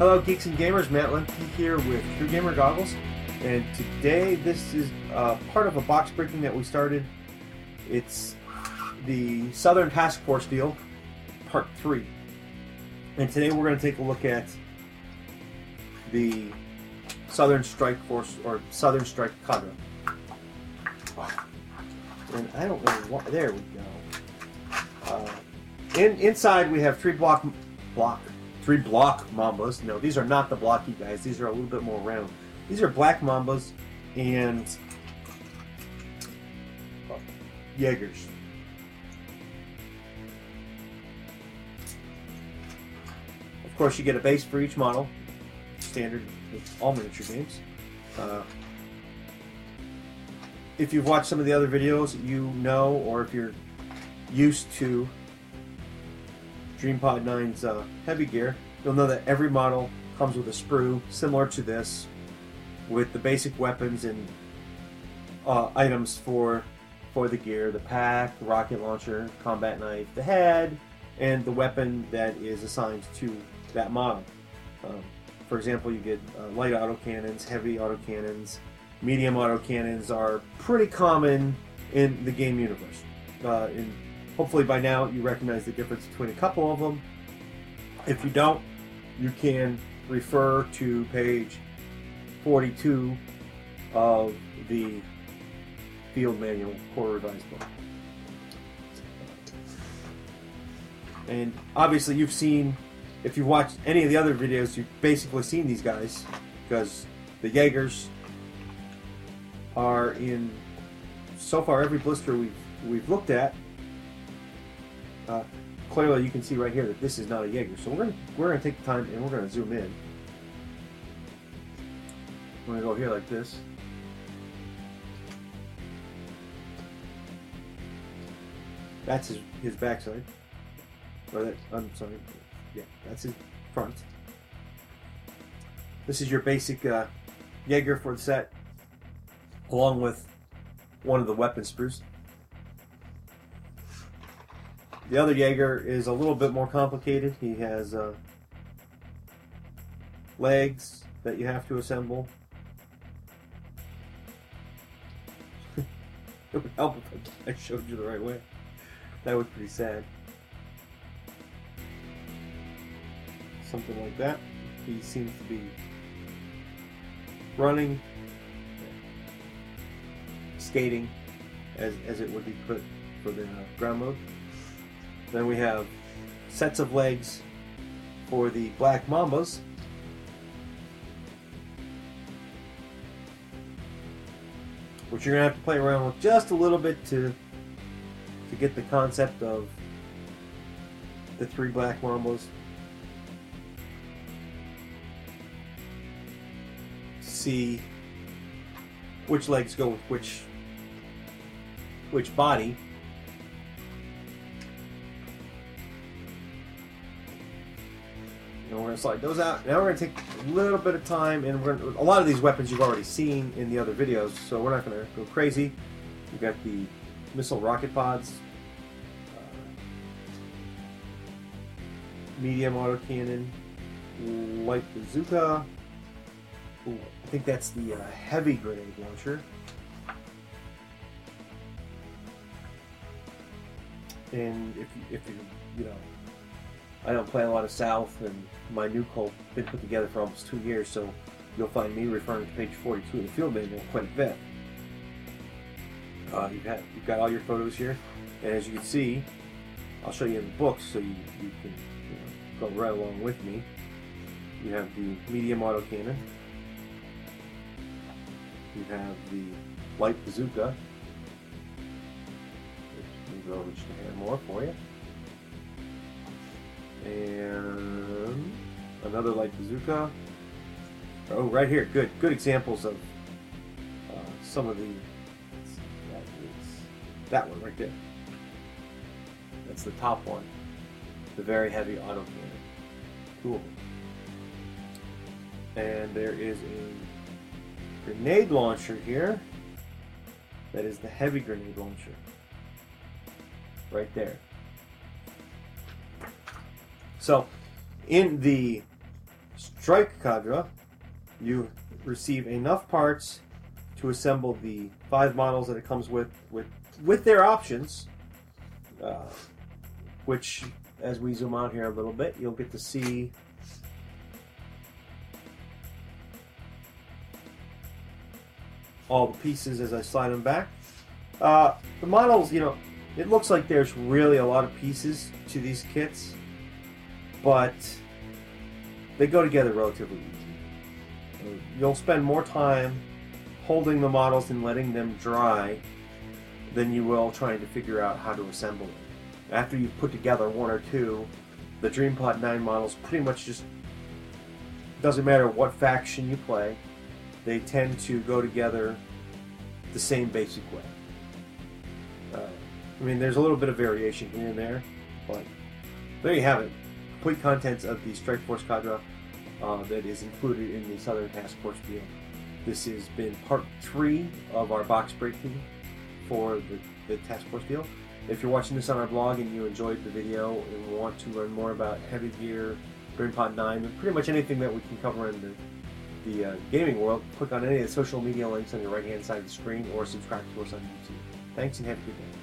Hello, geeks and gamers. Matt Lemke here with Through Gamer Goggles, and today this is uh, part of a box breaking that we started. It's the Southern Task Force deal, Part Three, and today we're going to take a look at the Southern Strike Force or Southern Strike Cadre. And I don't know what. There we go. Uh, in inside we have three block block three block mambas. No, these are not the blocky guys. These are a little bit more round. These are black mambas and uh, Jagers. Of course, you get a base for each model, standard with all miniature games. Uh, if you've watched some of the other videos, you know, or if you're used to DreamPod 9's uh, heavy gear, you'll know that every model comes with a sprue similar to this, with the basic weapons and uh, items for for the gear: the pack, the rocket launcher, combat knife, the head, and the weapon that is assigned to that model. Um, for example, you get uh, light autocannons, heavy autocannons, medium autocannons are pretty common in the game universe. Uh, in Hopefully by now you recognize the difference between a couple of them. If you don't, you can refer to page 42 of the field manual core revised book. And obviously you've seen, if you've watched any of the other videos, you've basically seen these guys because the Jagers are in so far every blister we've we've looked at uh, clearly you can see right here that this is not a Jager. So we're gonna we're gonna take the time and we're gonna zoom in. We're gonna go here like this. That's his his backside. Or that I'm sorry. Yeah, that's his front. This is your basic uh, Jager for the set, along with one of the weapon sprues. The other Jager is a little bit more complicated. He has uh, legs that you have to assemble. it would help if I showed you the right way. That was pretty sad. Something like that. He seems to be running, skating, as, as it would be put for the uh, ground mode. Then we have sets of legs for the black mambas. Which you're gonna have to play around with just a little bit to to get the concept of the three black mambas. See which legs go with which which body. And we're going to slide those out. Now we're going to take a little bit of time, and we're gonna, a lot of these weapons you've already seen in the other videos, so we're not going to go crazy. We've got the missile rocket pods, uh, medium autocannon, light bazooka. Ooh, I think that's the uh, heavy grenade launcher. And if if you you know I don't play a lot of South, and my new Colt been put together for almost two years, so you'll find me referring to page 42 of the field manual quite a bit. Uh, you've, had, you've got all your photos here, and as you can see, I'll show you in the books so you, you can you know, go right along with me. You have the medium autocannon. You have the light bazooka. Which move over just a hair more for you another light bazooka. Oh, right here, good, good examples of uh, some of the. That that one right there. That's the top one, the very heavy auto cannon. Cool. And there is a grenade launcher here. That is the heavy grenade launcher. Right there. So, in the Strike Cadre, you receive enough parts to assemble the five models that it comes with, with, with their options, uh, which, as we zoom out here a little bit, you'll get to see all the pieces as I slide them back. Uh, the models, you know, it looks like there's really a lot of pieces to these kits, but they go together relatively easy. You'll spend more time holding the models and letting them dry than you will trying to figure out how to assemble them. After you've put together one or two, the DreamPod 9 models pretty much just doesn't matter what faction you play, they tend to go together the same basic way. Uh, I mean, there's a little bit of variation here and there, but there you have it. Complete contents of the Strike Force Cadre uh, that is included in the Southern Task Force deal. This has been part three of our box breaking for the, the Task Force deal. If you're watching this on our blog and you enjoyed the video and want to learn more about Heavy Gear, DreamPod 9, and pretty much anything that we can cover in the, the uh, gaming world, click on any of the social media links on the right hand side of the screen or subscribe to us on YouTube. Thanks and have a good day.